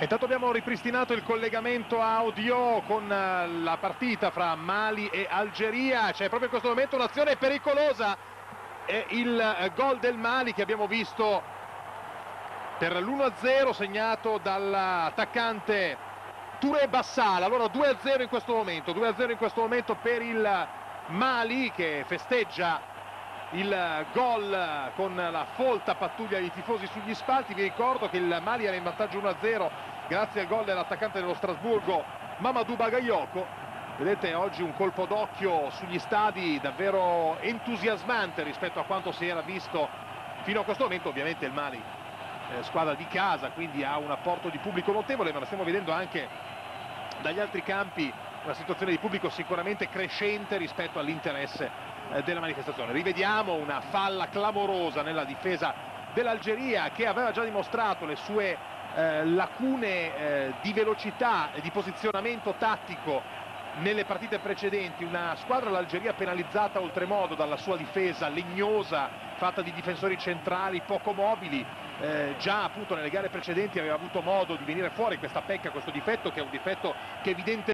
Intanto abbiamo ripristinato il collegamento audio con eh, la partita fra Mali e Algeria. C'è proprio in questo momento un'azione pericolosa. È il eh, gol del Mali che abbiamo visto per l'1-0 segnato dall'attaccante Touré Bassala. Allora 2-0 in questo momento, 2-0 in questo momento per il Mali che festeggia il gol con la folta pattuglia di tifosi sugli spalti. Vi ricordo che il Mali era in vantaggio 1-0 grazie al gol dell'attaccante dello Strasburgo Mamadou Bagayoko. Vedete oggi un colpo d'occhio sugli stadi davvero entusiasmante rispetto a quanto si era visto fino a questo momento. Ovviamente il Mali eh, squadra di casa, quindi ha un apporto di pubblico notevole, ma la stiamo vedendo anche dagli altri campi una situazione di pubblico sicuramente crescente rispetto all'interesse della manifestazione. Rivediamo una falla clamorosa nella difesa dell'Algeria che aveva già dimostrato le sue eh, lacune eh, di velocità e di posizionamento tattico nelle partite precedenti, una squadra l'Algeria penalizzata oltremodo dalla sua difesa legnosa, fatta di difensori centrali poco mobili, eh, già appunto nelle gare precedenti aveva avuto modo di venire fuori questa pecca, questo difetto che è un difetto che evidentemente